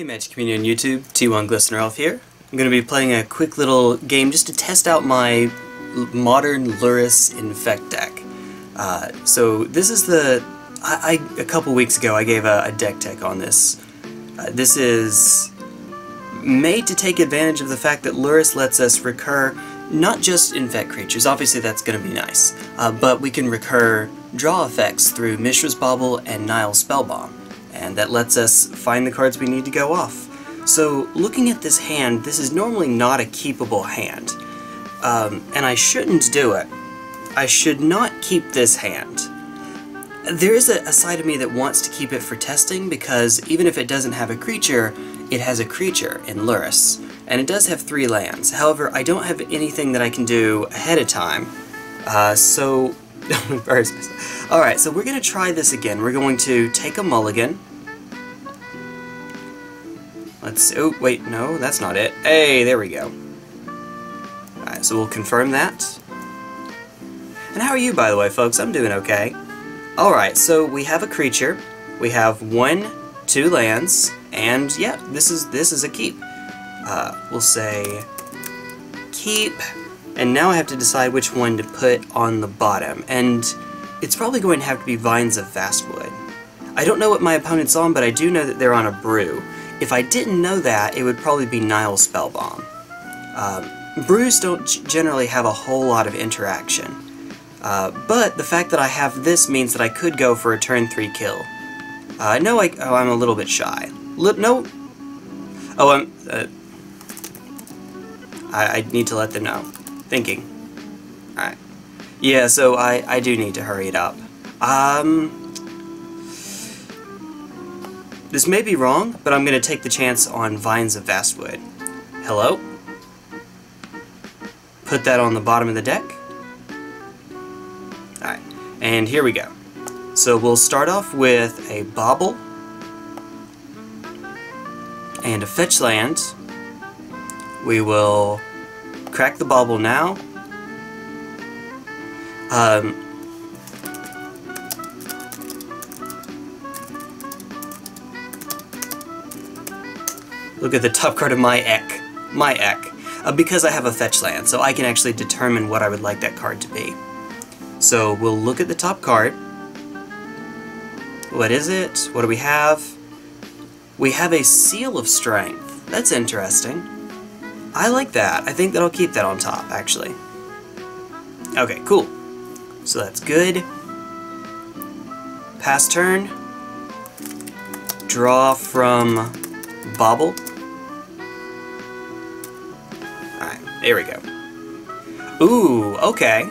Hey Magic Community on YouTube, T1 Glistener Elf here. I'm going to be playing a quick little game just to test out my modern Lurrus Infect deck. Uh, so this is the... I, I, a couple weeks ago I gave a, a deck tech on this. Uh, this is made to take advantage of the fact that Lurrus lets us recur not just infect creatures, obviously that's going to be nice, uh, but we can recur draw effects through Mishra's Bauble and Nihil Spellbomb and that lets us find the cards we need to go off. So looking at this hand, this is normally not a keepable hand, um, and I shouldn't do it. I should not keep this hand. There is a, a side of me that wants to keep it for testing because even if it doesn't have a creature, it has a creature in Lurrus, and it does have three lands. However, I don't have anything that I can do ahead of time, uh, so... Alright, so we're going to try this again. We're going to take a mulligan, Let's, oh, wait, no, that's not it. Hey, there we go. Alright, so we'll confirm that. And how are you, by the way, folks? I'm doing okay. Alright, so we have a creature, we have one, two lands, and yeah, this is this is a keep. Uh, we'll say keep, and now I have to decide which one to put on the bottom, and it's probably going to have to be Vines of Vastwood. I don't know what my opponent's on, but I do know that they're on a brew, if I didn't know that, it would probably be Nihil Spellbomb. Um, brews don't generally have a whole lot of interaction, uh, but the fact that I have this means that I could go for a turn 3 kill. I uh, know I, oh, I'm a little bit shy. Li no. Oh, I'm... Uh, I, I need to let them know. Thinking. Alright. Yeah, so I, I do need to hurry it up. Um... This may be wrong, but I'm going to take the chance on Vines of Vastwood. Hello? Put that on the bottom of the deck. Alright, and here we go. So we'll start off with a Bauble and a Fetch Land. We will crack the Bauble now. Um, Look at the top card of my Ek. My Ek. Uh, because I have a fetch land, so I can actually determine what I would like that card to be. So we'll look at the top card. What is it? What do we have? We have a Seal of Strength. That's interesting. I like that. I think that I'll keep that on top, actually. Okay, cool. So that's good. Pass turn. Draw from Bauble. There we go. Ooh, okay.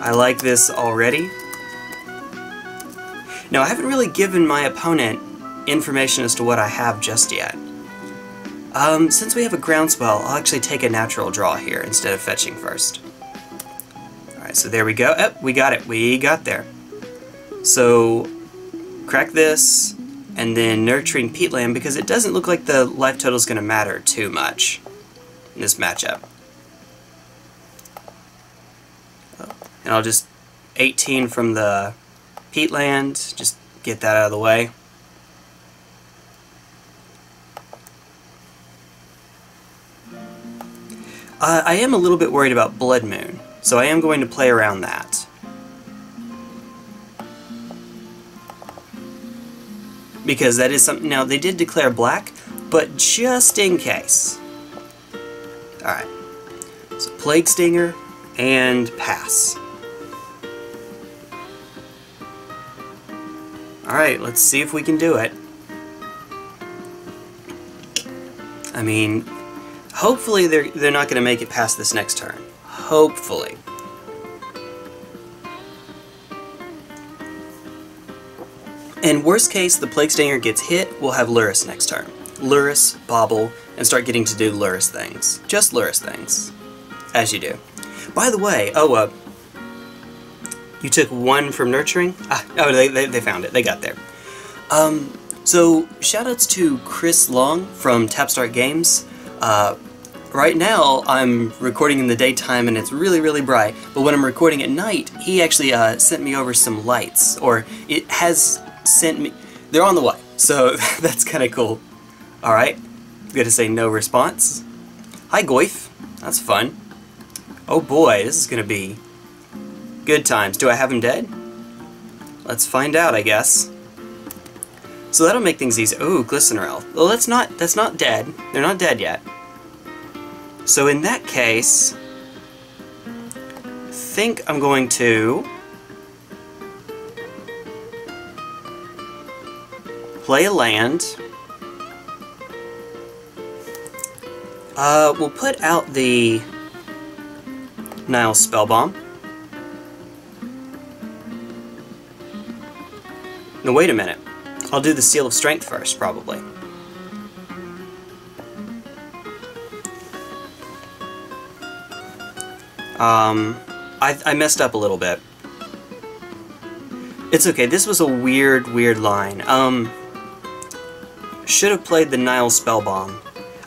I like this already. Now, I haven't really given my opponent information as to what I have just yet. Um, since we have a groundswell, I'll actually take a natural draw here instead of fetching first. Alright, so there we go. Oh, we got it. We got there. So, crack this, and then Nurturing Peatland because it doesn't look like the life total is going to matter too much in this matchup. And I'll just 18 from the Peatland, just get that out of the way. Uh, I am a little bit worried about Blood Moon, so I am going to play around that. Because that is something, now they did declare black, but just in case. Alright, so Plague Stinger and pass. Alright, let's see if we can do it. I mean, hopefully they're, they're not going to make it past this next turn. Hopefully. And worst case, the Plague Stinger gets hit, we'll have Lurrus next turn. Lurrus, Bauble, and start getting to do Lurrus things. Just Lurrus things. As you do. By the way, oh, uh, you took one from Nurturing? Ah, oh, they, they, they found it. They got there. Um, so, shoutouts to Chris Long from Tapstart Games. Uh, right now, I'm recording in the daytime and it's really, really bright, but when I'm recording at night, he actually uh, sent me over some lights, or it has sent me... They're on the way. So that's kind of cool. Alright, gonna say no response. Hi Goif, that's fun. Oh boy, this is gonna be good times. Do I have him dead? Let's find out, I guess. So that'll make things easy. Oh, Glistener Elf. Well, that's not that's not dead. They're not dead yet. So in that case, I think I'm going to play a land. Uh, we'll put out the Nihil Spellbomb. No, wait a minute. I'll do the Seal of Strength first, probably. Um, I, I messed up a little bit. It's okay, this was a weird, weird line. Um, should have played the Nihil Spellbomb.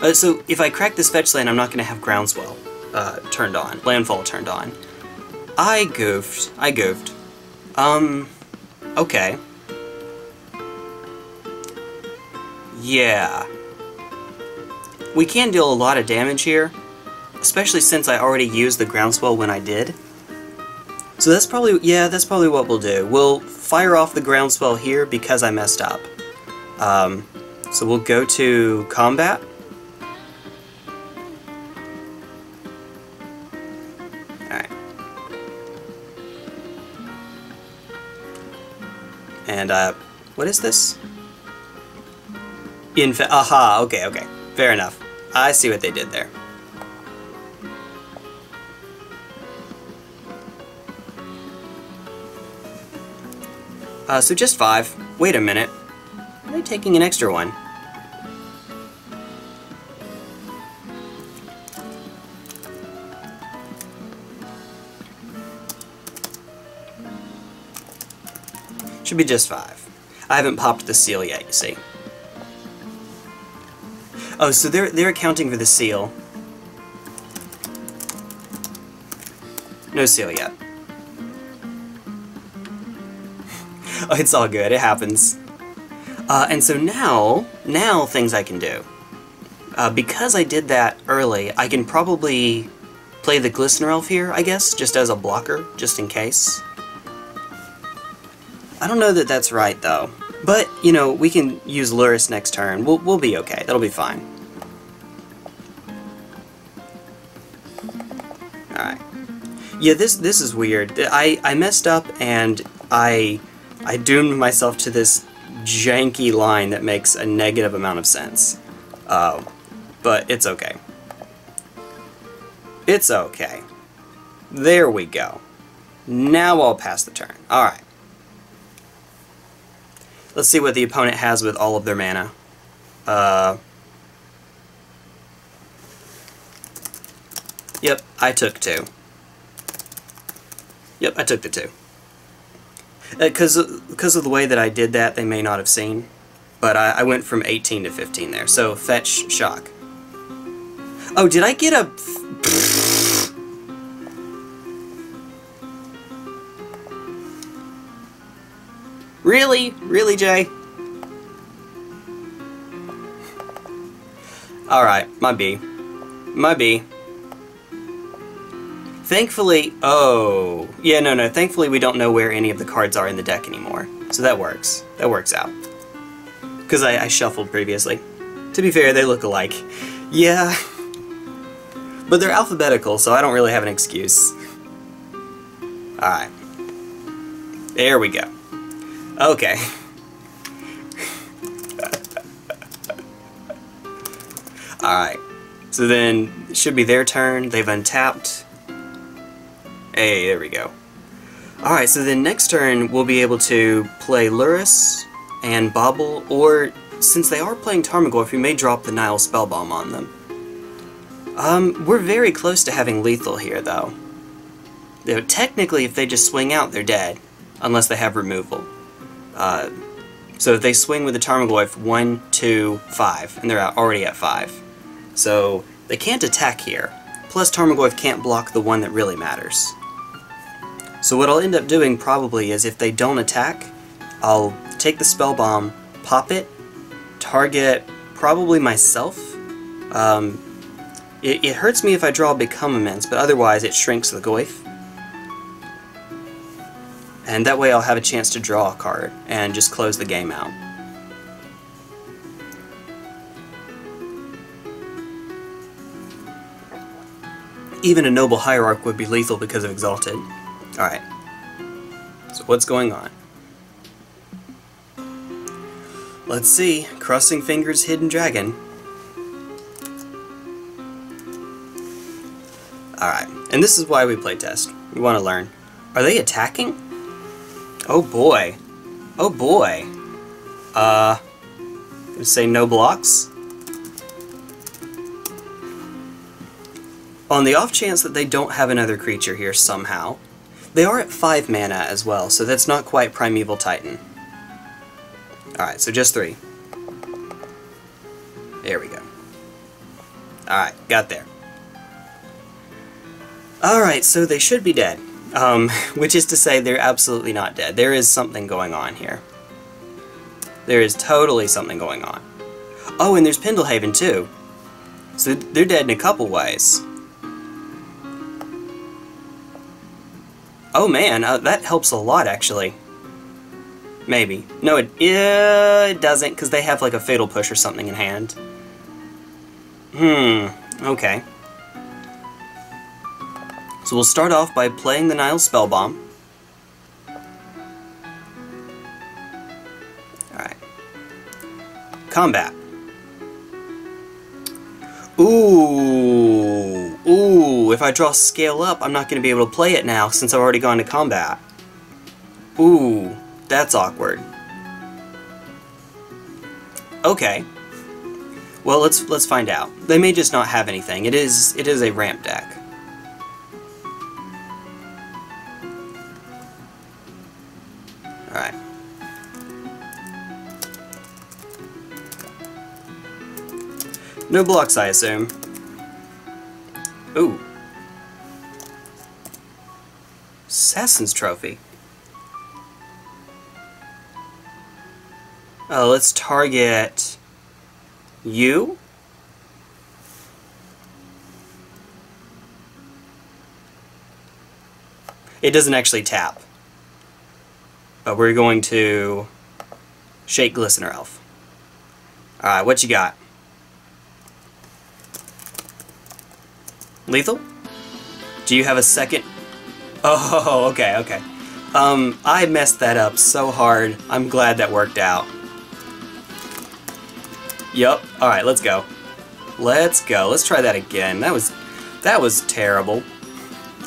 Uh, so, if I crack this fetch land, I'm not going to have Groundswell uh, turned on, Landfall turned on. I goofed. I goofed. Um, okay. Yeah. We can deal a lot of damage here, especially since I already used the Groundswell when I did. So that's probably, yeah, that's probably what we'll do. We'll fire off the Groundswell here because I messed up. Um, so we'll go to combat. Alright. And, uh, what is this? In aha, okay, okay. Fair enough. I see what they did there. Uh, so just five. Wait a minute. They taking an extra one? Should be just five. I haven't popped the seal yet, you see. Oh, so they're they're accounting for the seal. No seal yet. oh, it's all good. It happens. Uh, and so now, now things I can do. Uh, because I did that early, I can probably play the Glistener Elf here, I guess, just as a blocker, just in case. I don't know that that's right, though. But, you know, we can use Lurrus next turn. We'll, we'll be okay. That'll be fine. Alright. Yeah, this this is weird. I, I messed up and I I doomed myself to this janky line that makes a negative amount of sense. Uh, but it's okay. It's okay. There we go. Now I'll pass the turn. Alright. Let's see what the opponent has with all of their mana. Uh, yep, I took two. Yep, I took the two. Because uh, because of the way that I did that, they may not have seen. But I, I went from 18 to 15 there. So, fetch, shock. Oh, did I get a... Really? Really, Jay? Alright, my B. My B. Thankfully, oh, yeah, no, no, thankfully we don't know where any of the cards are in the deck anymore. So that works. That works out. Because I, I shuffled previously. To be fair, they look alike. Yeah. But they're alphabetical, so I don't really have an excuse. Alright. There we go. Okay. Alright. So then, it should be their turn. They've untapped. Hey, there we go. Alright, so then next turn we'll be able to play Lurrus and Bauble, or since they are playing Tarmogoyf, we may drop the Nihil Spellbomb on them. Um, we're very close to having lethal here, though. You know, technically, if they just swing out, they're dead, unless they have removal. Uh, so if they swing with the Tarmogoyf, 1, 2, 5, and they're already at 5. So they can't attack here. Plus Tarmogoyf can't block the one that really matters. So what I'll end up doing probably is if they don't attack, I'll take the Spell Bomb, pop it, target probably myself. Um, it, it hurts me if I draw Become Immense, but otherwise it shrinks the Goyf. And that way I'll have a chance to draw a card and just close the game out. Even a Noble Hierarch would be lethal because of Exalted. Alright. So what's going on? Let's see. Crossing fingers, Hidden Dragon. Alright. And this is why we play test. We want to learn. Are they attacking? Oh boy. Oh boy. Uh... Gonna say no blocks? On the off chance that they don't have another creature here somehow, they are at 5 mana as well, so that's not quite Primeval Titan. Alright, so just 3. There we go. Alright, got there. Alright, so they should be dead. Um, which is to say they're absolutely not dead. There is something going on here. There is totally something going on. Oh, and there's Pendelhaven too. So they're dead in a couple ways. Oh man, uh, that helps a lot actually. Maybe. No, it, uh, it doesn't, because they have like a Fatal Push or something in hand. Hmm, okay. So we'll start off by playing the Nihil Spellbomb. Alright. Combat. Ooh, if I draw scale up, I'm not going to be able to play it now since I've already gone to combat. Ooh, that's awkward. Okay. Well, let's let's find out. They may just not have anything. It is it is a ramp deck. Alright. No blocks, I assume. Ooh. Assassin's Trophy. Oh, let's target you. It doesn't actually tap. But we're going to shake Glistener Elf. Alright, what you got? Lethal? Do you have a second? Oh, okay, okay. Um, I messed that up so hard. I'm glad that worked out. Yup. Alright, let's go. Let's go. Let's try that again. That was that was terrible.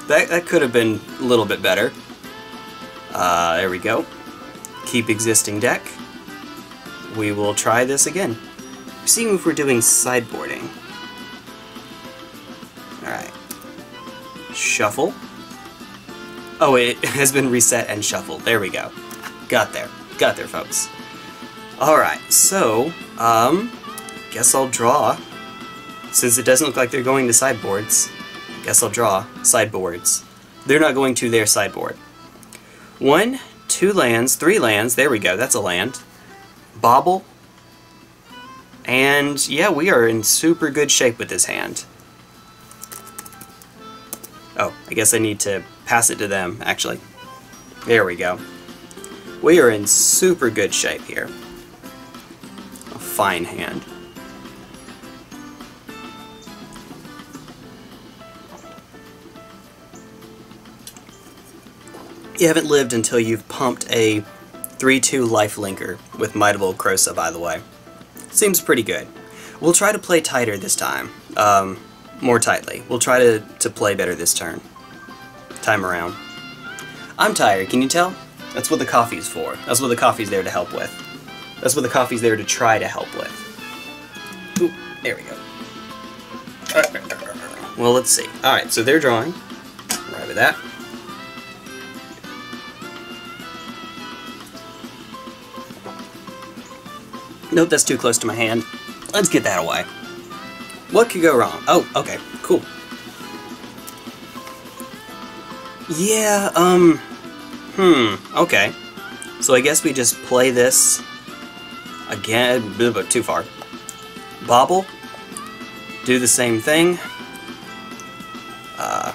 That, that could have been a little bit better. Uh, there we go. Keep existing deck. We will try this again. Seeing if we're doing sideboarding. Alright. Shuffle. Oh, it has been reset and shuffled. There we go. Got there. Got there, folks. Alright, so, um, guess I'll draw. Since it doesn't look like they're going to sideboards, guess I'll draw sideboards. They're not going to their sideboard. One, two lands, three lands, there we go, that's a land. Bauble. And yeah, we are in super good shape with this hand. Oh, I guess I need to pass it to them, actually. There we go. We are in super good shape here. A fine hand. You haven't lived until you've pumped a 3-2 life linker with Might of Old Krosa, by the way. Seems pretty good. We'll try to play tighter this time. Um, more tightly. We'll try to, to play better this turn. Time around. I'm tired, can you tell? That's what the coffee's for. That's what the coffee's there to help with. That's what the coffee's there to try to help with. Ooh, there we go. Well, let's see. Alright, so they're drawing. Right with that. Nope, that's too close to my hand. Let's get that away. What could go wrong? Oh, okay, cool. Yeah, um, hmm, okay. So I guess we just play this. Again, but too far. Bauble. Do the same thing. Uh,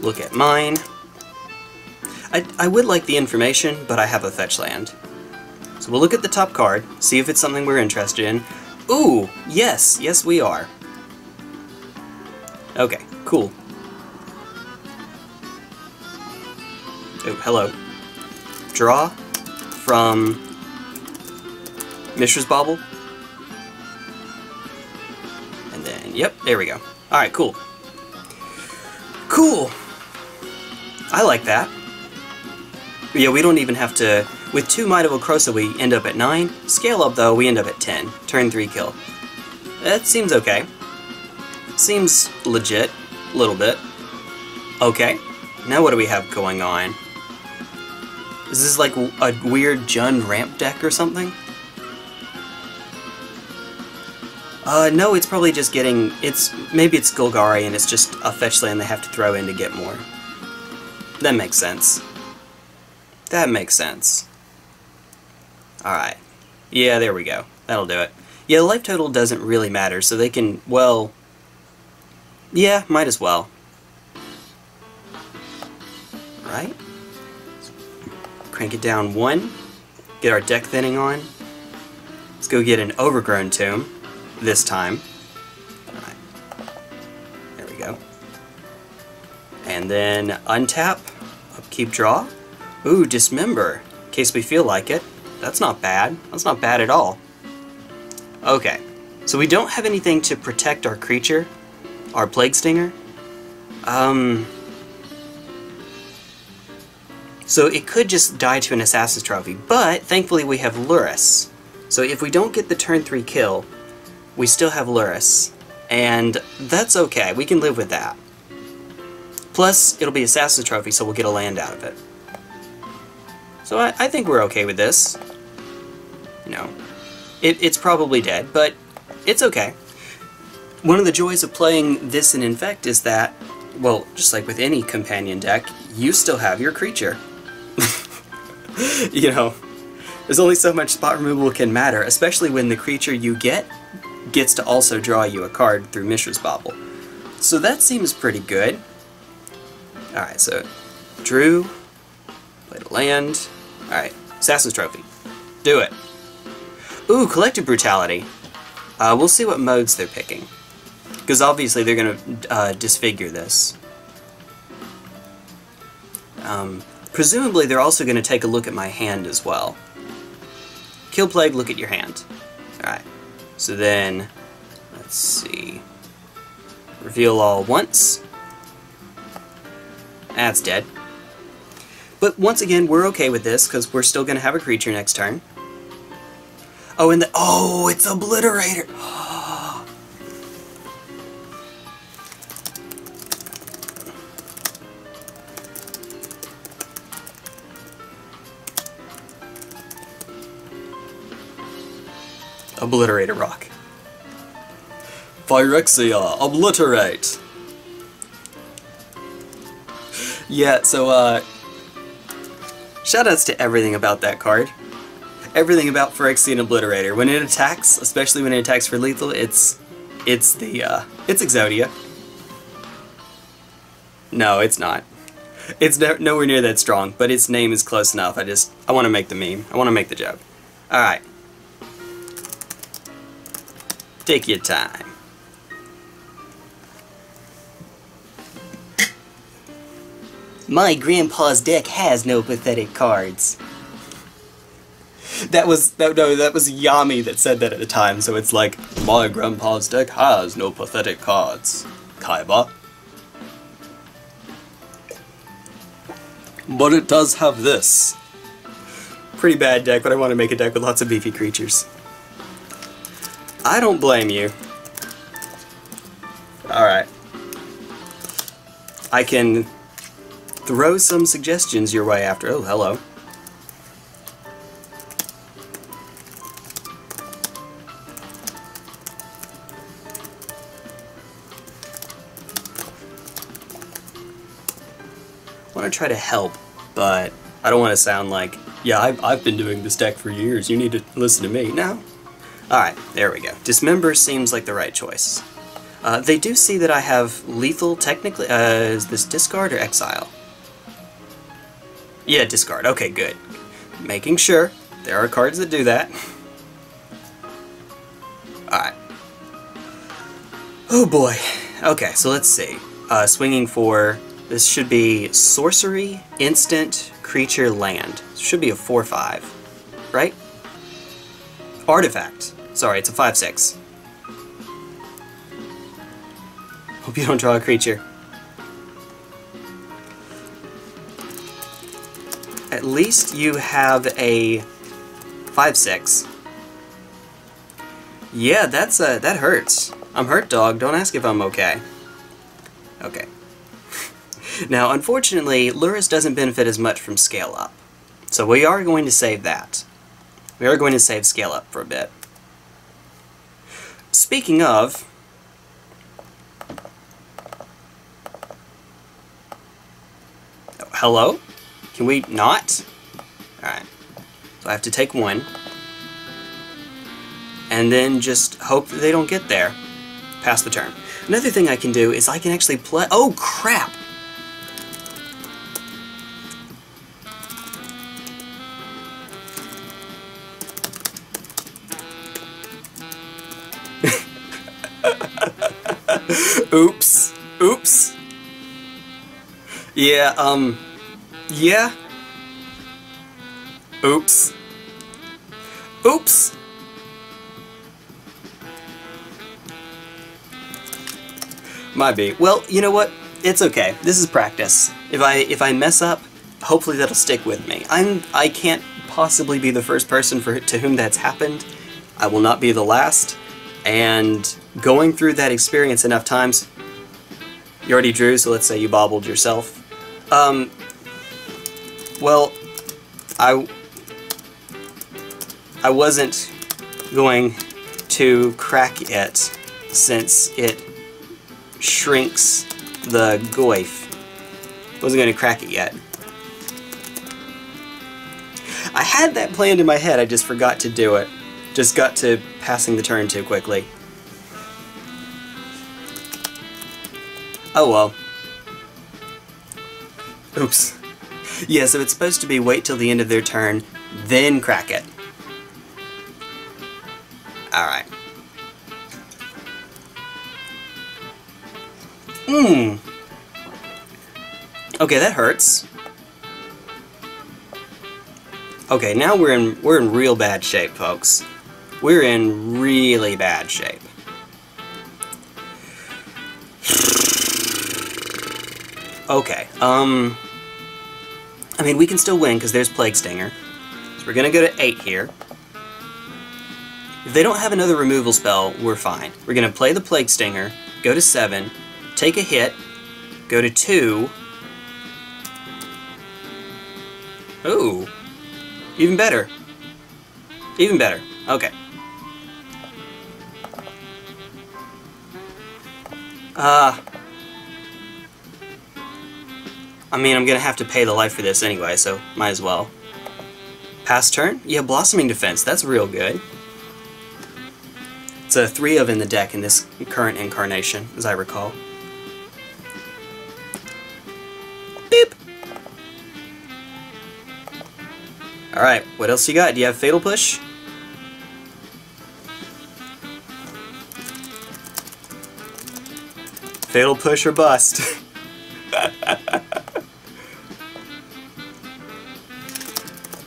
look at mine. I, I would like the information, but I have a fetch land. So we'll look at the top card, see if it's something we're interested in. Ooh, yes, yes we are. Okay, cool. Oh, hello. Draw from Mishra's Bauble. And then, yep, there we go. Alright, cool. Cool! I like that. Yeah, we don't even have to... With two Might of Old Krosa, we end up at 9. Scale up, though, we end up at 10. Turn 3 kill. That seems okay. Seems legit. A little bit. Okay. Now what do we have going on? Is this like a weird Jund ramp deck or something? Uh, no, it's probably just getting... It's Maybe it's Golgari and it's just a fetch land they have to throw in to get more. That makes sense. That makes sense. Alright. Yeah, there we go. That'll do it. Yeah, life total doesn't really matter, so they can, well... Yeah, might as well. Right? Crank it down one. Get our deck thinning on. Let's go get an overgrown tomb this time. Alright. There we go. And then untap, upkeep draw. Ooh, dismember, in case we feel like it. That's not bad. That's not bad at all. Okay, so we don't have anything to protect our creature, our Plague Stinger. Um, so it could just die to an Assassin's Trophy, but thankfully we have Lurrus. So if we don't get the turn 3 kill, we still have Lurrus. And that's okay, we can live with that. Plus, it'll be Assassin's Trophy, so we'll get a land out of it. So I, I think we're okay with this. You know, it, it's probably dead, but it's okay. One of the joys of playing this in Infect is that, well, just like with any companion deck, you still have your creature. you know, there's only so much spot removal can matter, especially when the creature you get gets to also draw you a card through Mishra's Bauble. So that seems pretty good. Alright, so drew, played a land, Alright, Assassin's Trophy. Do it. Ooh, Collective Brutality. Uh, we'll see what modes they're picking. Because obviously they're going to uh, disfigure this. Um, presumably they're also going to take a look at my hand as well. Kill Plague, look at your hand. Alright, so then, let's see. Reveal all once. That's dead. But once again, we're okay with this, because we're still going to have a creature next turn. Oh, and the- Oh, it's Obliterator! Obliterator Rock. Phyrexia, obliterate! Yeah, so, uh, Shoutouts to everything about that card. Everything about Phyrexian Obliterator. When it attacks, especially when it attacks for lethal, it's it's the uh, it's Exodia. No, it's not. It's no, nowhere near that strong, but its name is close enough. I just I want to make the meme. I want to make the joke. All Take your time. My grandpa's deck has no pathetic cards. That was that no, that was Yami that said that at the time, so it's like my grandpa's deck has no pathetic cards. Kaiba. But it does have this. Pretty bad deck, but I want to make a deck with lots of beefy creatures. I don't blame you. Alright. I can throw some suggestions your way after. Oh, hello. I want to try to help, but I don't want to sound like, yeah, I've, I've been doing this deck for years, you need to listen to me. No. Alright, there we go. Dismember seems like the right choice. Uh, they do see that I have lethal, technically. Uh, is this discard or exile? Yeah, discard. Okay, good. Making sure. There are cards that do that. Alright. Oh boy. Okay, so let's see. Uh, swinging for... This should be sorcery, instant, creature, land. should be a 4-5. Right? Artifact. Sorry, it's a 5-6. Hope you don't draw a creature. At least you have a 5-6. Yeah, that's uh, that hurts. I'm hurt, dog. Don't ask if I'm okay. Okay. now, unfortunately, Lurrus doesn't benefit as much from Scale Up. So we are going to save that. We are going to save Scale Up for a bit. Speaking of... hello? Can we not? Alright. So I have to take one. And then just hope that they don't get there. Pass the turn. Another thing I can do is I can actually play... Oh, crap! Oops. Oops. Yeah, um... Yeah. Oops. Oops. Might be. Well, you know what? It's okay. This is practice. If I if I mess up, hopefully that'll stick with me. I'm I can't possibly be the first person for to whom that's happened. I will not be the last. And going through that experience enough times, you already drew, so let's say you bobbled yourself. Um, well, I, I wasn't going to crack it since it shrinks the Goyf. Wasn't going to crack it yet. I had that planned in my head, I just forgot to do it. Just got to passing the turn too quickly. Oh well. Oops. Yeah, so it's supposed to be wait till the end of their turn, then crack it. Alright. Hmm. Okay, that hurts. Okay, now we're in we're in real bad shape, folks. We're in really bad shape. Okay, um... I mean, we can still win because there's Plague Stinger. So we're to go to 8 here. If they don't have another removal spell, we're fine. We're to play the Plague Stinger, go to 7, take a hit, go to 2. Ooh. Even better. Even better. Okay. Uh, I mean, I'm gonna have to pay the life for this anyway, so might as well. Pass turn? Yeah, Blossoming Defense, that's real good. It's a three of in the deck in this current incarnation, as I recall. Beep! Alright, what else you got? Do you have Fatal Push? Fatal Push or Bust.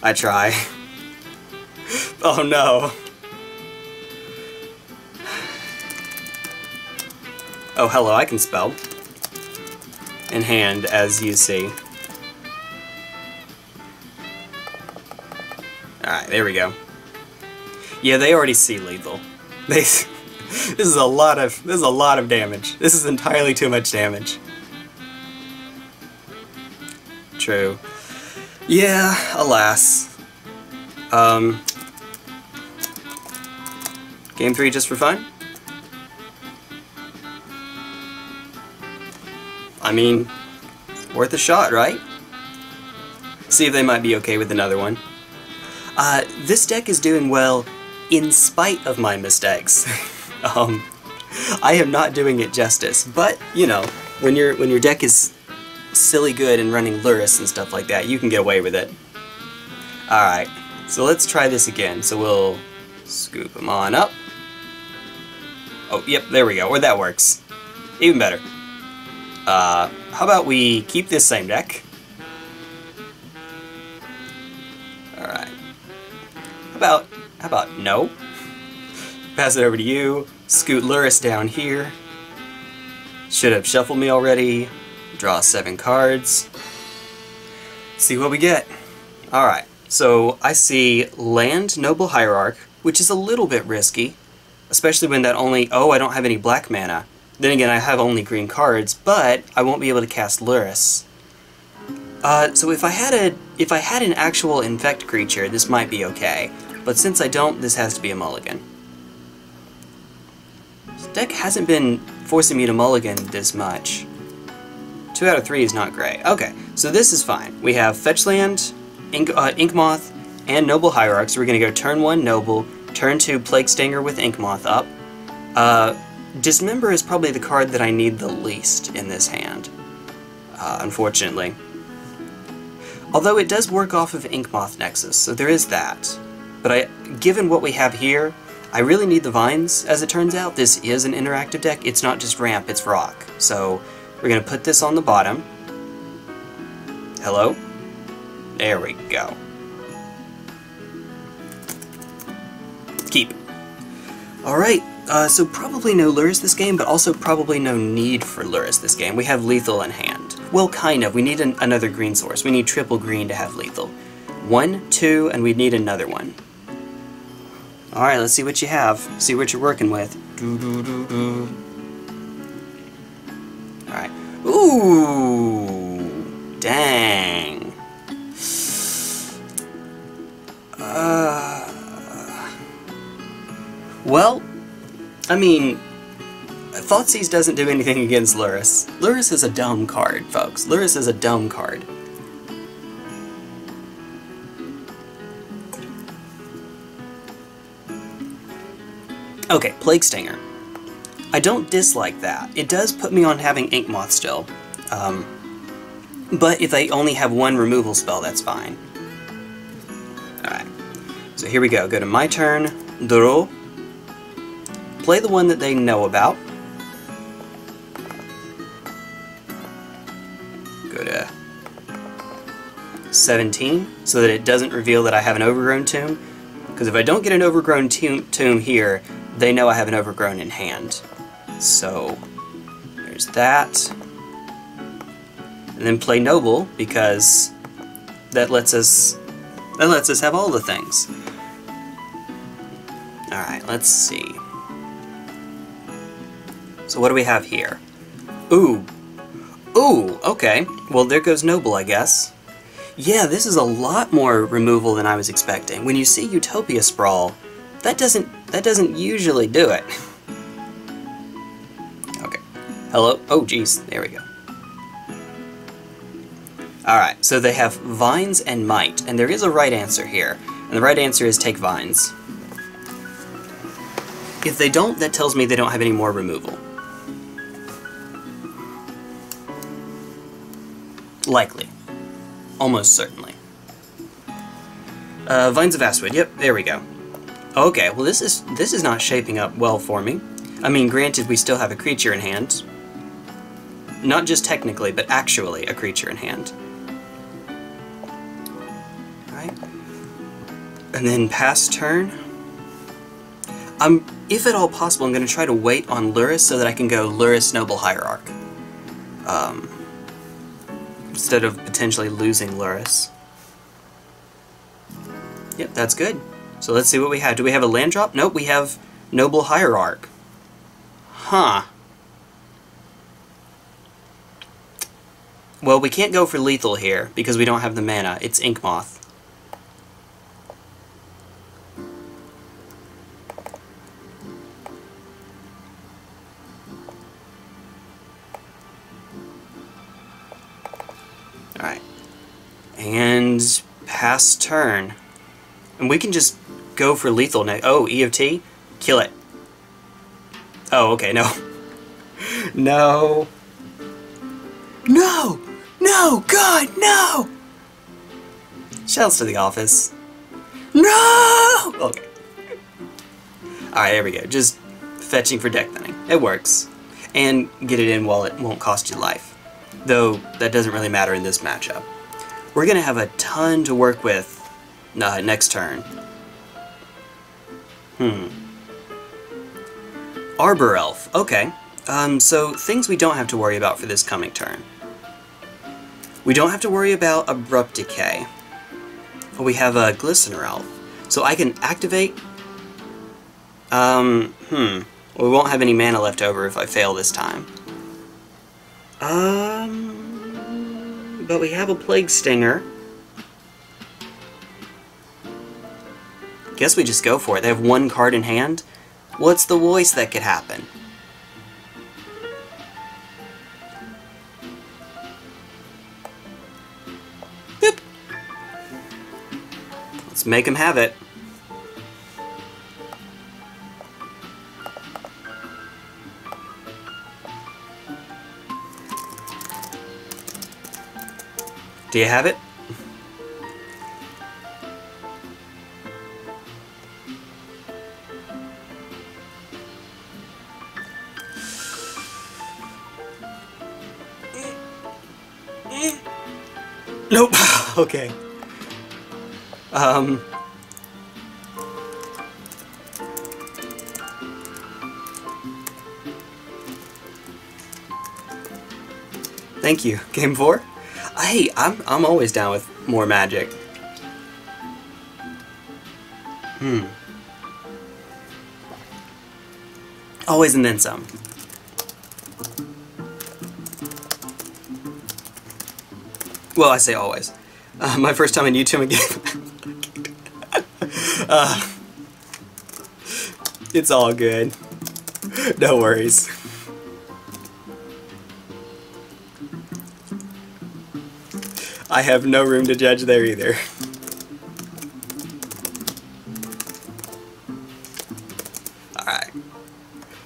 I try. oh no. Oh, hello, I can spell. In hand, as you see. Alright, there we go. Yeah, they already see lethal. They... this is a lot of... This is a lot of damage. This is entirely too much damage. True. Yeah, alas. Um, game 3 just for fun? I mean, worth a shot, right? See if they might be okay with another one. Uh, this deck is doing well in spite of my mistakes. um, I am not doing it justice, but, you know, when, your when your deck is silly good and running Lurrus and stuff like that, you can get away with it. Alright, so let's try this again. So we'll scoop them on up. Oh, yep, there we go. Or that works. Even better. Uh, how about we keep this same deck? Alright. How about, how about no? Pass it over to you. Scoot Lurrus down here. Should have shuffled me already. Draw seven cards. See what we get. Alright, so I see Land Noble Hierarch, which is a little bit risky, especially when that only... Oh, I don't have any black mana. Then again, I have only green cards, but I won't be able to cast Lurrus. Uh, so if I had a if I had an actual infect creature, this might be okay. But since I don't, this has to be a mulligan. This deck hasn't been forcing me to mulligan this much. Two out of three is not great. Okay, so this is fine. We have Fetchland, Ink, uh, Inkmoth, and Noble Hierarch. So we're going to go turn 1 Noble, turn 2 Plague Stinger with Inkmoth up. Uh, Dismember is probably the card that I need the least in this hand, uh, unfortunately. Although it does work off of Inkmoth Nexus, so there is that. But I, given what we have here, I really need the Vines, as it turns out. This is an interactive deck. It's not just ramp, it's rock. So we're going to put this on the bottom. Hello? There we go. Keep. Alright, uh, so probably no Lurrus this game, but also probably no need for Lurrus this game. We have Lethal in hand. Well, kind of. We need an another green source. We need triple green to have Lethal. One, two, and we need another one. Alright, let's see what you have. See what you're working with. Alright. Ooh! Dang. Uh, well, I mean, Thoughtseize doesn't do anything against Lurrus. Lurrus is a dumb card, folks. Lurrus is a dumb card. Okay, Plague Stinger. I don't dislike that. It does put me on having Inkmoth still. Um, but if I only have one removal spell, that's fine. Alright. So here we go. Go to my turn. Draw. Play the one that they know about. Go to 17, so that it doesn't reveal that I have an overgrown tomb. Because if I don't get an overgrown tomb, tomb here, they know I have an overgrown in hand. So, there's that. And then play Noble, because that lets us that lets us have all the things. Alright, let's see. So what do we have here? Ooh. Ooh, okay. Well, there goes Noble, I guess. Yeah, this is a lot more removal than I was expecting. When you see Utopia Sprawl, that doesn't that doesn't usually do it. Hello? Oh, jeez. There we go. Alright, so they have Vines and Might, and there is a right answer here. And the right answer is take Vines. If they don't, that tells me they don't have any more removal. Likely. Almost certainly. Uh, Vines of Vastwood, yep, there we go. Okay, well this is this is not shaping up well for me. I mean, granted, we still have a creature in hand. Not just technically, but actually a creature in hand. Right. And then pass turn. I'm, if at all possible, I'm going to try to wait on Lurrus so that I can go Lurrus Noble Hierarch. Um, instead of potentially losing Lurrus. Yep, that's good. So let's see what we have. Do we have a land drop? Nope, we have Noble Hierarch. Huh. Well, we can't go for lethal here, because we don't have the mana. It's Inkmoth. All right, and pass turn. And we can just go for lethal next. Oh, E of T? Kill it. Oh, okay, no. No! No! God, no! Shouts to the office. No! Okay. Alright, here we go. Just fetching for deck thinning. It works. And get it in while it won't cost you life. Though, that doesn't really matter in this matchup. We're gonna have a ton to work with uh, next turn. Hmm. Arbor Elf. Okay. Um, so, things we don't have to worry about for this coming turn. We don't have to worry about Abrupt Decay. We have a Glistener Elf. So I can activate... Um, hmm. We won't have any mana left over if I fail this time. Um... But we have a Plague Stinger. Guess we just go for it. They have one card in hand. What's the worst that could happen? Let's make him have it. Do you have it? Nope. okay. Um. Thank you. Game four? Hey, I'm I'm always down with more magic. Hmm. Always and then some. Well, I say always. Uh, my first time on YouTube again. uh, it's all good. No worries. I have no room to judge there either. Alright.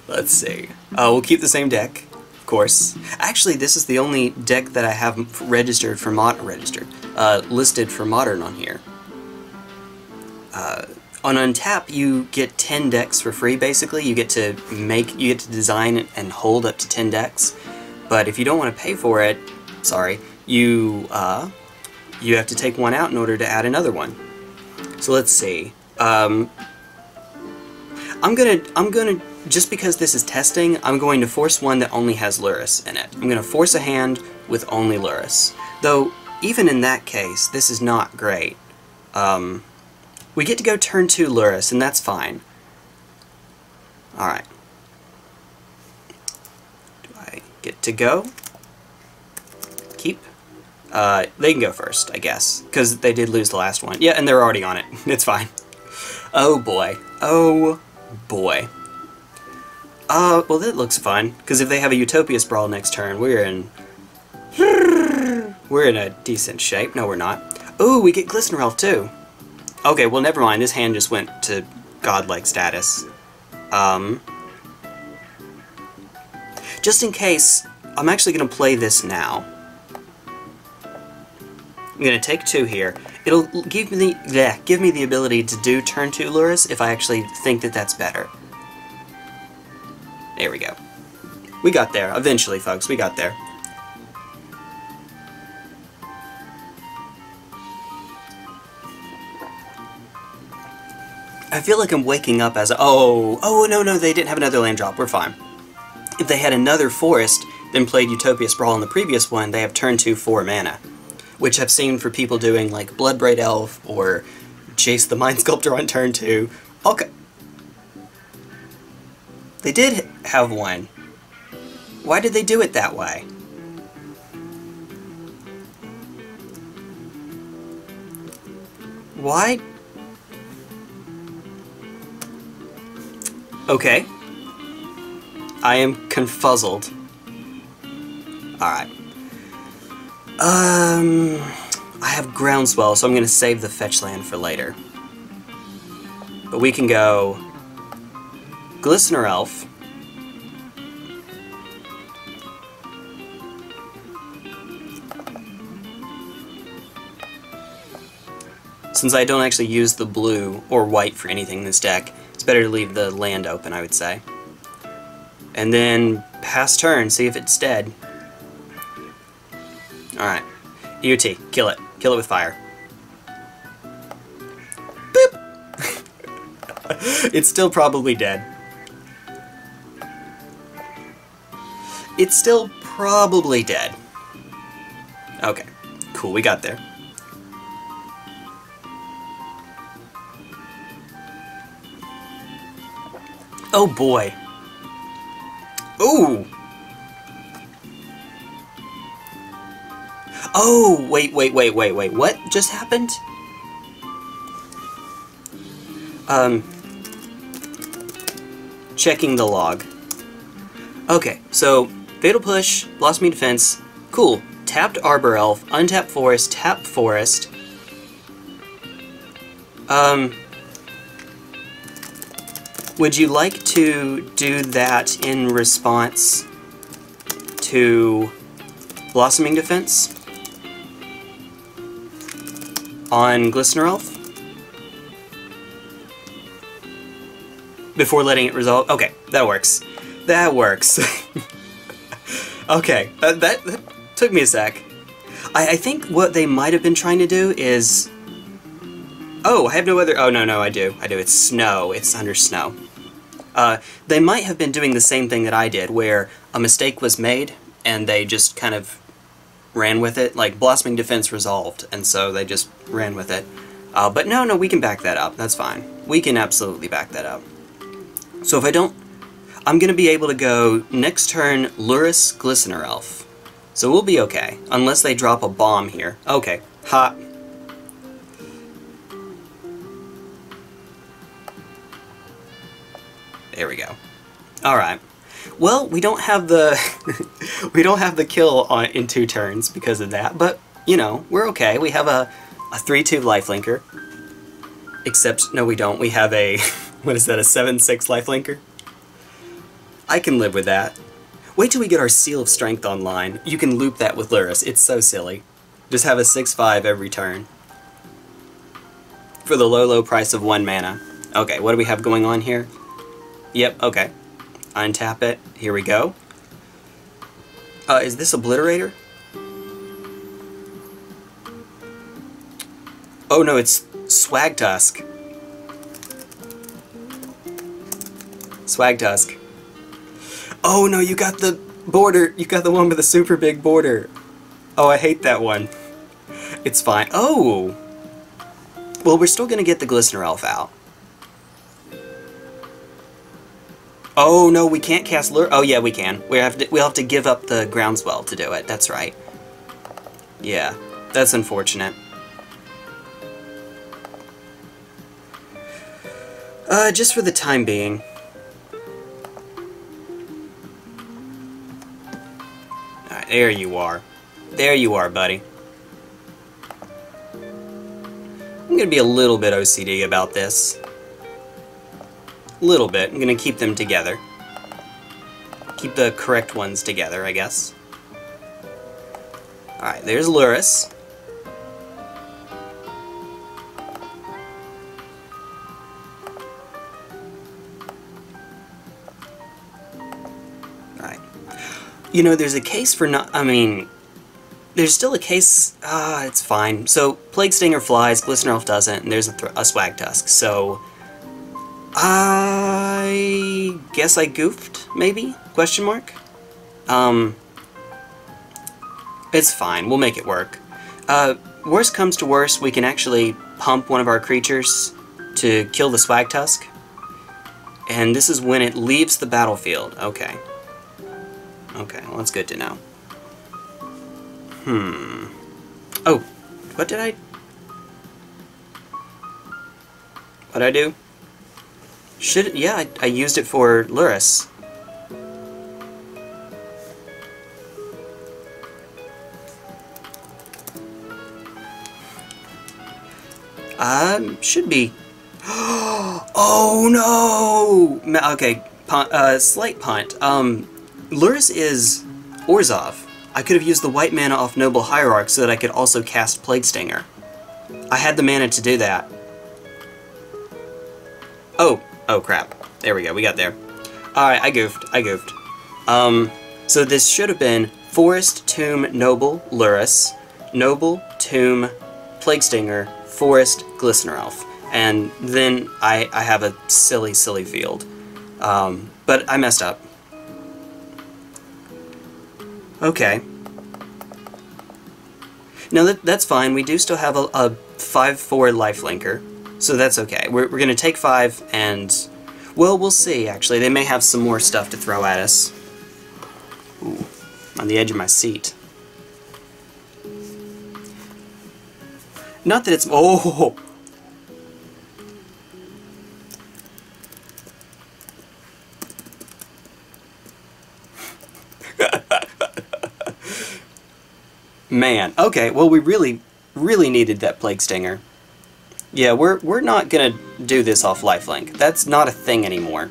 Let's see. Uh, we'll keep the same deck of course. Actually, this is the only deck that I have registered for mod registered, uh, listed for modern on here. On Untap, you get 10 decks for free, basically. You get to make, you get to design and hold up to 10 decks. But if you don't want to pay for it, sorry, you, uh, you have to take one out in order to add another one. So let's see. Um, I'm gonna, I'm gonna just because this is testing, I'm going to force one that only has Lurrus in it. I'm to force a hand with only Lurrus. Though, even in that case, this is not great. Um, we get to go turn 2 Lurrus, and that's fine. Alright. Do I get to go? Keep? Uh, they can go first, I guess, because they did lose the last one. Yeah, and they're already on it. it's fine. Oh boy. Oh boy. Uh, well that looks fun, because if they have a Utopia Sprawl next turn, we're in... We're in a decent shape. No, we're not. Ooh, we get Glistener Elf too. Okay, well never mind, this hand just went to godlike status. Um... Just in case, I'm actually going to play this now. I'm going to take two here. It'll give me the yeah, give me the ability to do turn two Lurrus if I actually think that that's better. There we go. We got there. Eventually, folks. We got there. I feel like I'm waking up as a, oh, oh, no, no, they didn't have another land drop. We're fine. If they had another forest, then played Utopia Sprawl in the previous one, they have turn 2 4 mana. Which I've seen for people doing like Bloodbraid Elf or Jace the Mind Sculptor on turn 2. Okay, they did have one. Why did they do it that way? Why? Okay. I am confuzzled. Alright. Um, I have Groundswell, so I'm going to save the fetch land for later. But we can go Glistener Elf. Since I don't actually use the blue or white for anything in this deck, it's better to leave the land open, I would say. And then pass turn, see if it's dead. Alright. EOT, kill it. Kill it with fire. Boop! it's still probably dead. It's still probably dead. Okay, cool, we got there. Oh boy. Ooh! Oh, wait, wait, wait, wait, wait. What just happened? Um, checking the log. Okay, so Fatal Push, Blossoming Defense, cool. Tapped Arbor Elf, untapped Forest, tapped Forest. Um, would you like to do that in response to Blossoming Defense? On Glistener Elf? Before letting it resolve? Okay, that works. That works. okay, uh, that, that, took me a sec. I, I think what they might have been trying to do is... Oh, I have no other... Oh, no, no, I do. I do. It's snow. It's under snow. Uh, they might have been doing the same thing that I did, where a mistake was made, and they just kind of ran with it. Like, Blossoming Defense resolved, and so they just ran with it. Uh, but no, no, we can back that up. That's fine. We can absolutely back that up. So if I don't... I'm going to be able to go next turn Lurrus Glistener Elf. So we'll be okay, unless they drop a bomb here. Okay, hot. There we go. Alright. Well, we don't have the we don't have the kill on in two turns because of that, but you know, we're okay. We have a a 3-2 lifelinker. Except no we don't. We have a what is that, a 7-6 lifelinker? I can live with that. Wait till we get our Seal of Strength online. You can loop that with Lurrus. It's so silly. Just have a 6-5 every turn. For the low, low price of one mana. Okay, what do we have going on here? Yep, okay. Untap it. Here we go. Uh, is this Obliterator? Oh no, it's Swag Tusk. Swag Tusk. Oh no, you got the border. You got the one with the super big border. Oh, I hate that one. It's fine. Oh! Well, we're still gonna get the Glistener Elf out. Oh no, we can't cast lure. Oh yeah, we can. We have to. We'll have to give up the groundswell to do it. That's right. Yeah, that's unfortunate. Uh, just for the time being. Alright, there you are. There you are, buddy. I'm gonna be a little bit OCD about this little bit. I'm going to keep them together. Keep the correct ones together, I guess. Alright, there's Lurrus. Alright. You know, there's a case for not... I mean, there's still a case... Ah, it's fine. So, Plague Stinger flies, Glistener Elf doesn't, and there's a, a Swag Tusk, so... I guess I goofed, maybe? Question mark? Um, it's fine. We'll make it work. Uh, worst comes to worst, we can actually pump one of our creatures to kill the Swag Tusk. And this is when it leaves the battlefield. Okay. Okay, well that's good to know. Hmm. Oh, what did I... What did I do? Should yeah, I, I used it for Lurrus. Um, should be. oh no! Okay, punt, uh, slight punt. Um, Lurrus is Orzhov. I could have used the white mana off Noble Hierarch so that I could also cast Plague Stinger. I had the mana to do that. Oh, oh crap. There we go, we got there. Alright, I goofed, I goofed. Um, so this should have been Forest, Tomb, Noble, Lurrus, Noble, Tomb, Plague Stinger, Forest, Glistener Elf. And then I, I have a silly, silly field. Um, but I messed up. Okay. No, that, that's fine. We do still have a, a 5-4 lifelinker, so that's okay. We're, we're going to take 5 and... Well, we'll see, actually. They may have some more stuff to throw at us. Ooh, on the edge of my seat. Not that it's... Oh! Man, okay, well we really, really needed that Plague Stinger. Yeah, we're, we're not gonna do this off lifelink. That's not a thing anymore.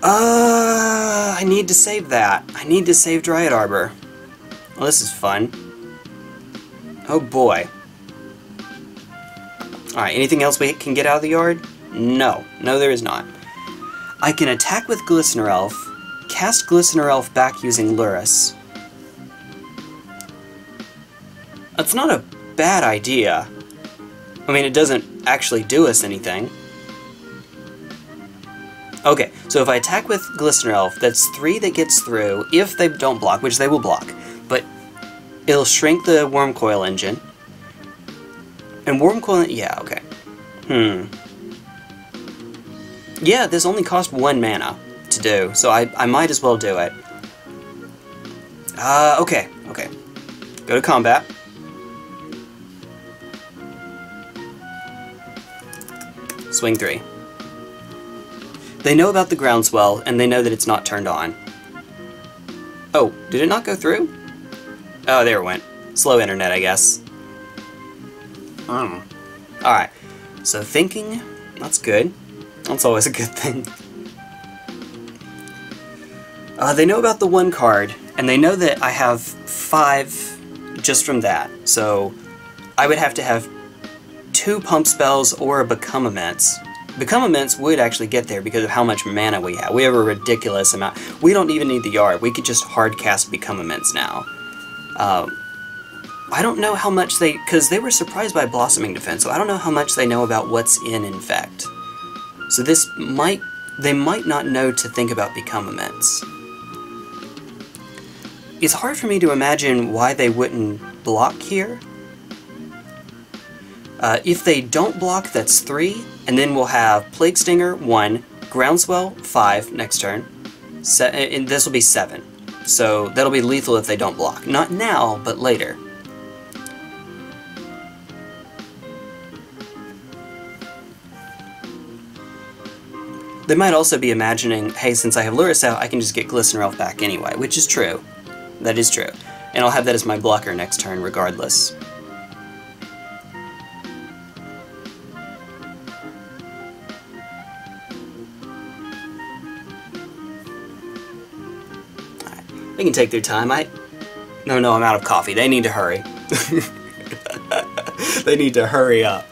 Uh, I need to save that. I need to save Dryad Arbor. Well, this is fun. Oh boy. Alright, anything else we can get out of the yard? No. No, there is not. I can attack with Glistener Elf, cast Glistener Elf back using Lurrus. That's not a bad idea. I mean, it doesn't actually do us anything. Okay, so if I attack with Glistener Elf, that's three that gets through if they don't block, which they will block. But it'll shrink the Wurmcoil Engine. And Wurmcoil... yeah, okay. Hmm. Yeah, this only cost one mana to do, so I, I might as well do it. Uh, okay, okay. Go to combat. Swing three. They know about the groundswell, and they know that it's not turned on. Oh, did it not go through? Oh, there it went. Slow internet, I guess. Hmm. Alright, so thinking, that's good. That's always a good thing. Uh, they know about the one card, and they know that I have five just from that, so I would have to have two pump spells or a Become Immense. Become Immense would actually get there because of how much mana we have. We have a ridiculous amount. We don't even need the yard. We could just hard cast Become Immense now. Um, I don't know how much they... Because they were surprised by Blossoming Defense, so I don't know how much they know about what's in Infect. So this might... They might not know to think about Become Immense. It's hard for me to imagine why they wouldn't block here. Uh, if they don't block, that's 3, and then we'll have Plague Stinger, 1, Groundswell, 5 next turn, Se and this will be 7. So that'll be lethal if they don't block. Not now, but later. They might also be imagining, hey, since I have Lurrus out, I can just get Glistener Elf back anyway, which is true. That is true. And I'll have that as my blocker next turn regardless. They can take their time. I... No, no, I'm out of coffee. They need to hurry. they need to hurry up.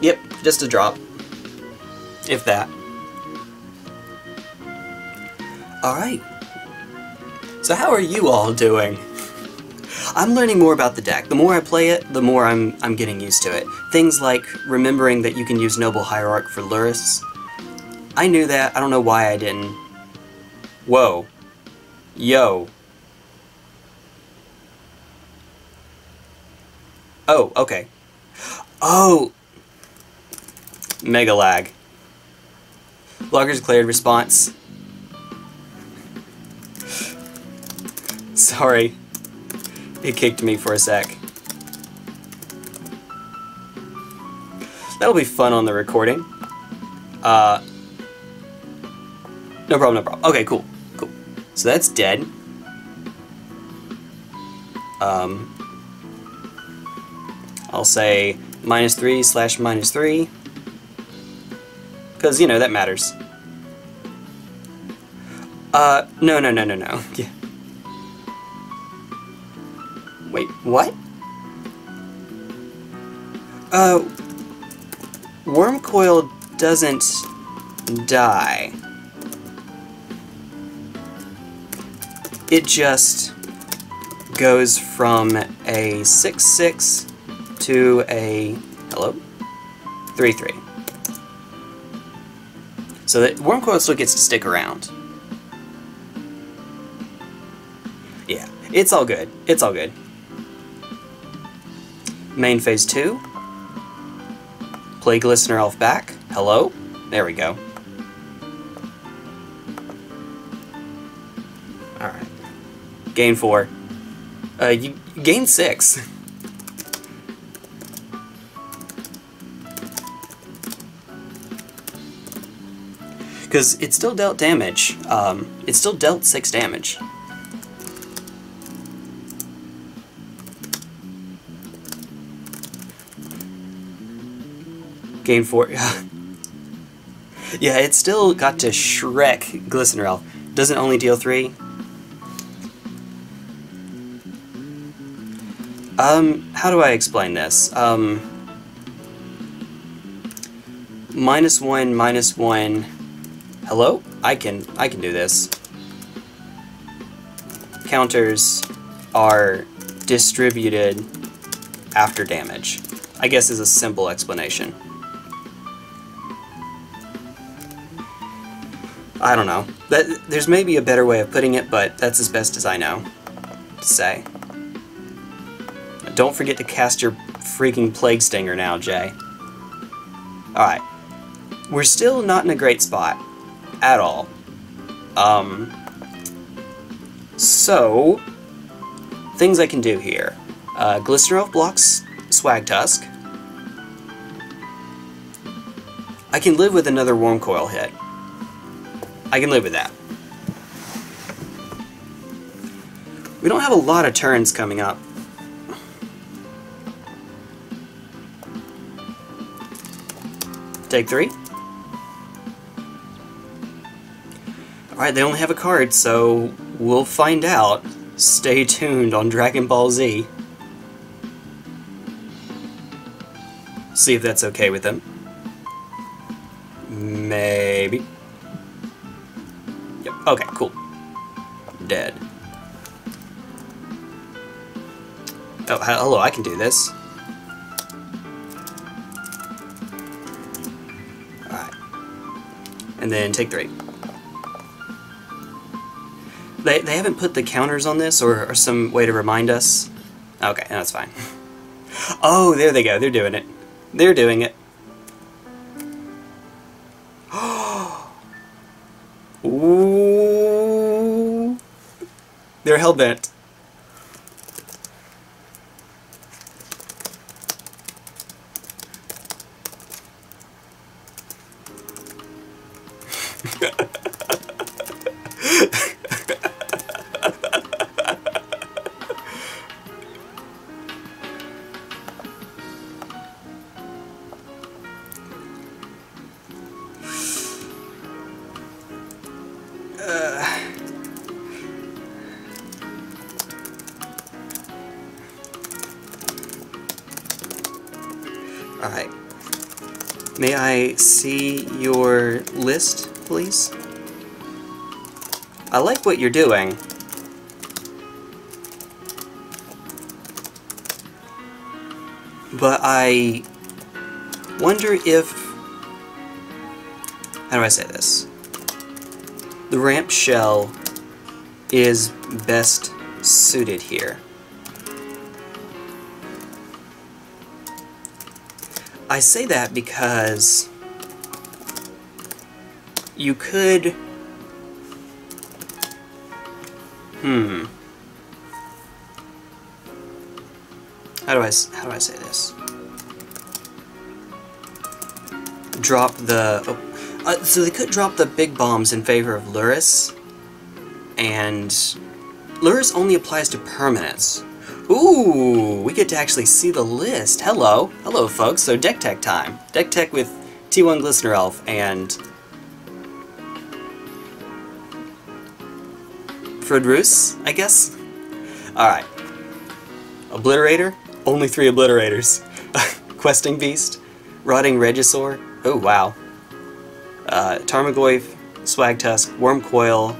Yep, just a drop. If that. Alright. So how are you all doing? I'm learning more about the deck. The more I play it, the more I'm, I'm getting used to it. Things like remembering that you can use Noble Hierarch for Lurrus. I knew that, I don't know why I didn't. Whoa. Yo. Oh, okay. Oh! Mega lag. Loggers declared response. Sorry. It kicked me for a sec. That'll be fun on the recording. Uh, no problem, no problem. Okay, cool. So that's dead. Um, I'll say minus 3 slash minus 3, because, you know, that matters. Uh, no, no, no, no, no. Yeah. Wait, what? Uh, Wurmcoil doesn't die. It just goes from a 6-6 to a, hello? 3-3. So that Wurmcoil still gets to stick around. Yeah, it's all good. It's all good. Main phase 2. Play Glistener Elf back. Hello? There we go. Gain 4. Uh, you gain 6. Because it still dealt damage. Um, it still dealt 6 damage. Gain 4. yeah, it still got to Shrek Glistener. Doesn't only deal 3. Um, how do I explain this? Um, minus 1, minus 1... Hello? I can, I can do this. Counters are distributed after damage. I guess is a simple explanation. I don't know. That, there's maybe a better way of putting it, but that's as best as I know to say. Don't forget to cast your freaking Plague Stinger now, Jay. Alright. We're still not in a great spot. At all. Um... So... Things I can do here. Uh, Elf blocks Swag Tusk. I can live with another Wurmcoil hit. I can live with that. We don't have a lot of turns coming up. Take three. Alright, they only have a card, so we'll find out. Stay tuned on Dragon Ball Z. See if that's okay with them. Maybe. Yep, okay, cool. Dead. Oh, hello, I can do this. And then take three. They, they haven't put the counters on this, or, or some way to remind us? Okay, that's fine. Oh, there they go, they're doing it. They're doing it. Ooh. They're hell-bent. Alright. You're doing. But I wonder if... How do I say this? The ramp shell is best suited here. I say that because you could... Hmm. How do I how do I say this? Drop the oh, uh, so they could drop the big bombs in favor of Lurrus, and Lurrus only applies to permanents, Ooh, we get to actually see the list. Hello. Hello, folks. So deck tech time. Deck tech with T1 Glistener Elf and... Frudrusse, I guess? Alright. Obliterator? Only three Obliterators. Questing Beast. Rotting Regisaur. Oh, wow. Uh, Tarmogoyf, Swagtusk, Wurmcoil,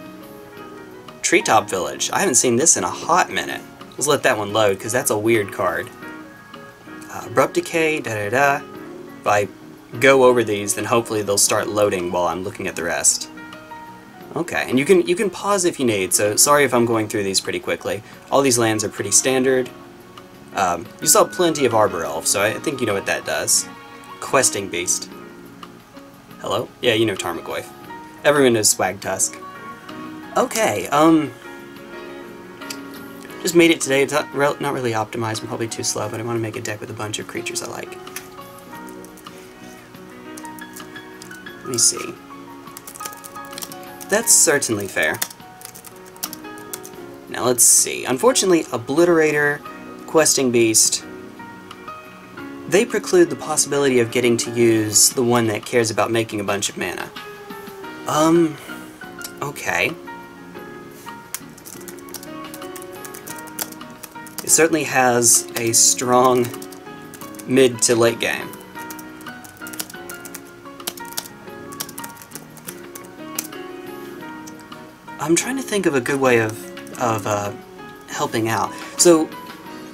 Treetop Village. I haven't seen this in a hot minute. Let's let that one load, because that's a weird card. Uh, Abrupt Decay, da-da-da. If I go over these, then hopefully they'll start loading while I'm looking at the rest. Okay, and you can you can pause if you need, so sorry if I'm going through these pretty quickly. All these lands are pretty standard. Um, you saw plenty of Arbor Elf, so I think you know what that does. Questing Beast. Hello? Yeah, you know Tarmogoyf. Everyone knows Swag Tusk. Okay, um... Just made it today. It's not, not really optimized. I'm probably too slow, but I want to make a deck with a bunch of creatures I like. Let me see. That's certainly fair. Now let's see. Unfortunately, Obliterator, Questing Beast, they preclude the possibility of getting to use the one that cares about making a bunch of mana. Um, okay. It certainly has a strong mid to late game. I'm trying to think of a good way of, of uh, helping out. So,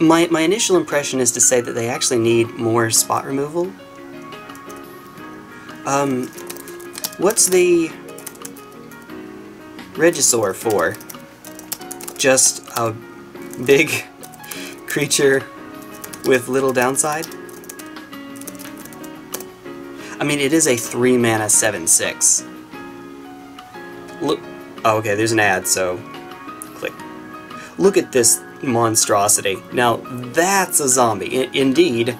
my, my initial impression is to say that they actually need more spot removal. Um, what's the Regisaur for? Just a big creature with little downside? I mean, it is a 3 mana 7-6. Look. Oh, okay, there's an ad, so click. Look at this monstrosity. Now, that's a zombie. I indeed,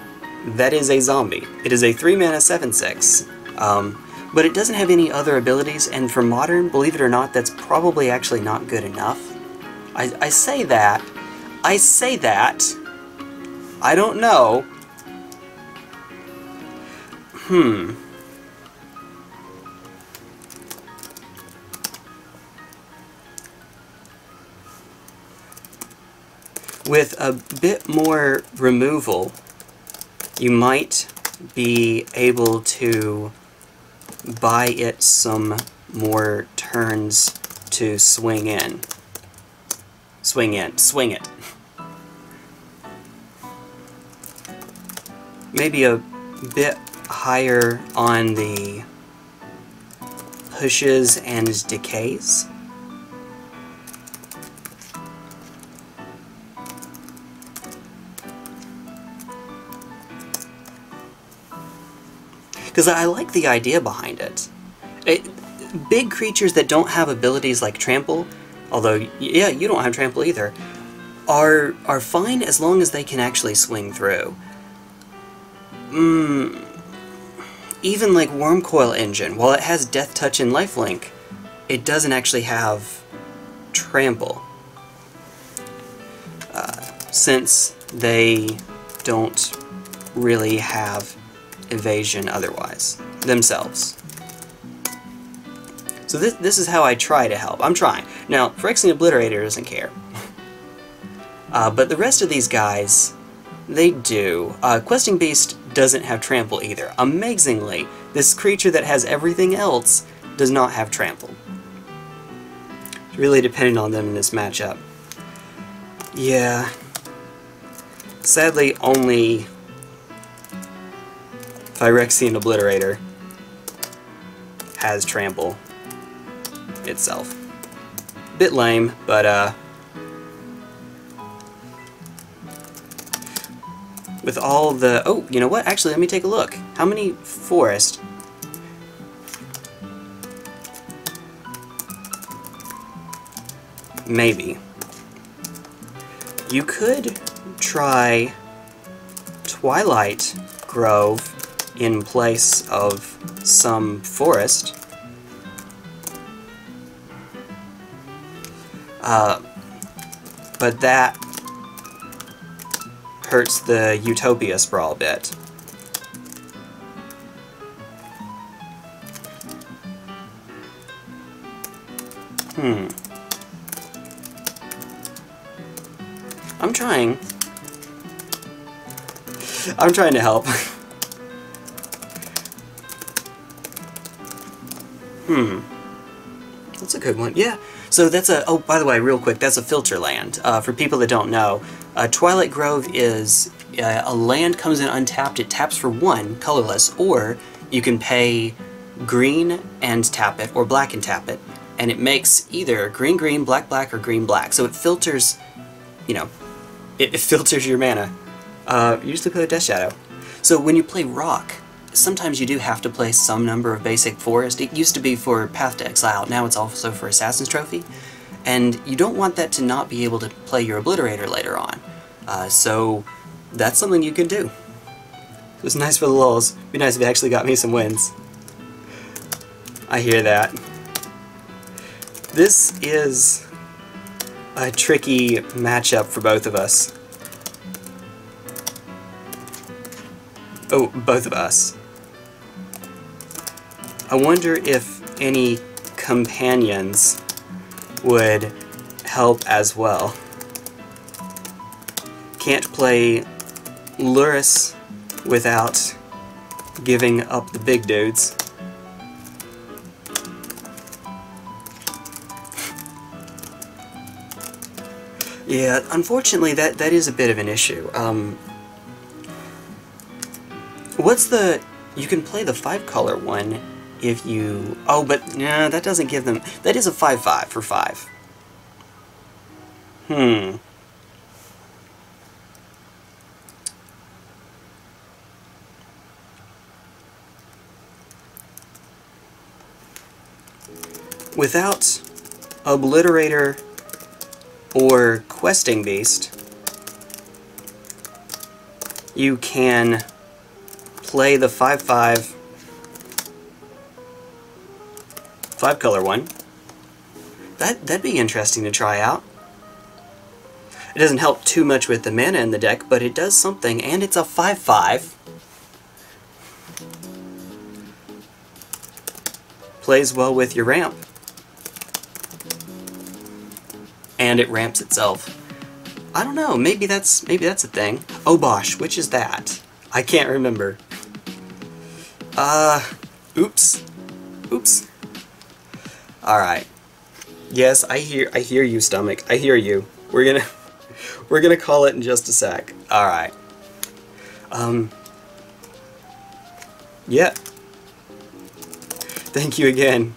that is a zombie. It is a 3 mana 7-6. Um, but it doesn't have any other abilities, and for Modern, believe it or not, that's probably actually not good enough. I, I say that, I say that. I don't know. Hmm. With a bit more removal, you might be able to buy it some more turns to swing in. Swing in. Swing it. maybe a bit higher on the pushes and decays. Because I like the idea behind it. it. Big creatures that don't have abilities like Trample, although, yeah, you don't have Trample either, are, are fine as long as they can actually swing through. Mmm... Even like Wurmcoil Engine, while it has Death Touch and Lifelink, it doesn't actually have Trample. Uh, since they don't really have evasion otherwise, themselves. So this, this is how I try to help. I'm trying. Now, Phyrexian Obliterator doesn't care. uh, but the rest of these guys, they do. Uh, Questing Beast doesn't have Trample either. Amazingly, this creature that has everything else does not have Trample. It's Really dependent on them in this matchup. Yeah. Sadly, only Phyrexian Obliterator has Trample itself. Bit lame, but uh, with all the... Oh, you know what? Actually, let me take a look. How many forest... Maybe. You could try Twilight Grove in place of some forest. Uh, but that hurts the Utopia Sprawl bit. Hmm. I'm trying. I'm trying to help. hmm. That's a good one. Yeah. So that's a, oh, by the way, real quick, that's a filter land. Uh, for people that don't know, uh, Twilight Grove is uh, a land comes in untapped, it taps for one, colorless, or you can pay green and tap it, or black and tap it, and it makes either green green, black black, or green black. So it filters, you know, it, it filters your mana. Uh, you usually play Death Shadow. So when you play Rock, sometimes you do have to play some number of basic forest. It used to be for Path to Exile, now it's also for Assassin's Trophy. And you don't want that to not be able to play your Obliterator later on. Uh, so that's something you can do. It was nice for the lulls. be nice if it actually got me some wins. I hear that. This is a tricky matchup for both of us. Oh, both of us. I wonder if any companions would help as well. Can't play Lurrus without giving up the big dudes. Yeah, unfortunately that, that is a bit of an issue. Um, what's the... You can play the five color one if you... Oh, but nah, that doesn't give them... That is a 5-5 for 5. Hmm. Without Obliterator or Questing Beast, you can play the 5-5 five color one. That, that'd be interesting to try out. It doesn't help too much with the mana in the deck, but it does something, and it's a 5-5. Plays well with your ramp. And it ramps itself. I don't know, maybe that's maybe that's a thing. Oh bosh, which is that? I can't remember. Uh, oops. Oops. Alright. Yes, I hear I hear you, stomach. I hear you. We're gonna we're gonna call it in just a sec. Alright. Um Yeah. Thank you again.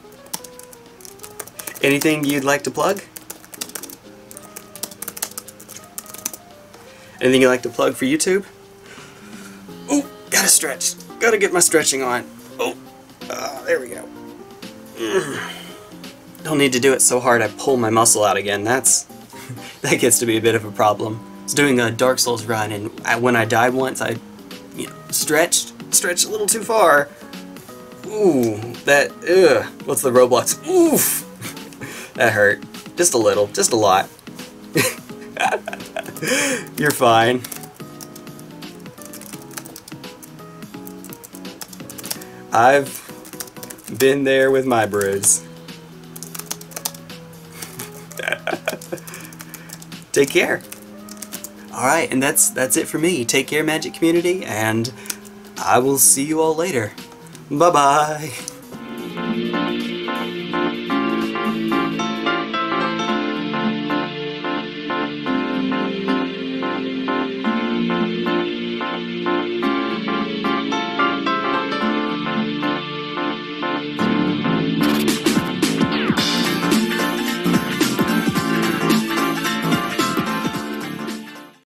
Anything you'd like to plug? Anything you'd like to plug for YouTube? Oh, gotta stretch. Gotta get my stretching on. Oh, uh, there we go. Mm. Don't need to do it so hard I pull my muscle out again. That's that gets to be a bit of a problem. I was doing a Dark Souls run, and I, when I died once, I you know, stretched, stretched a little too far. Ooh, that, ugh. What's the Roblox? Oof! that hurt. Just a little, just a lot. You're fine. I've been there with my bruise. Take care. Alright, and that's that's it for me. Take care, Magic Community, and I will see you all later. Bye-bye.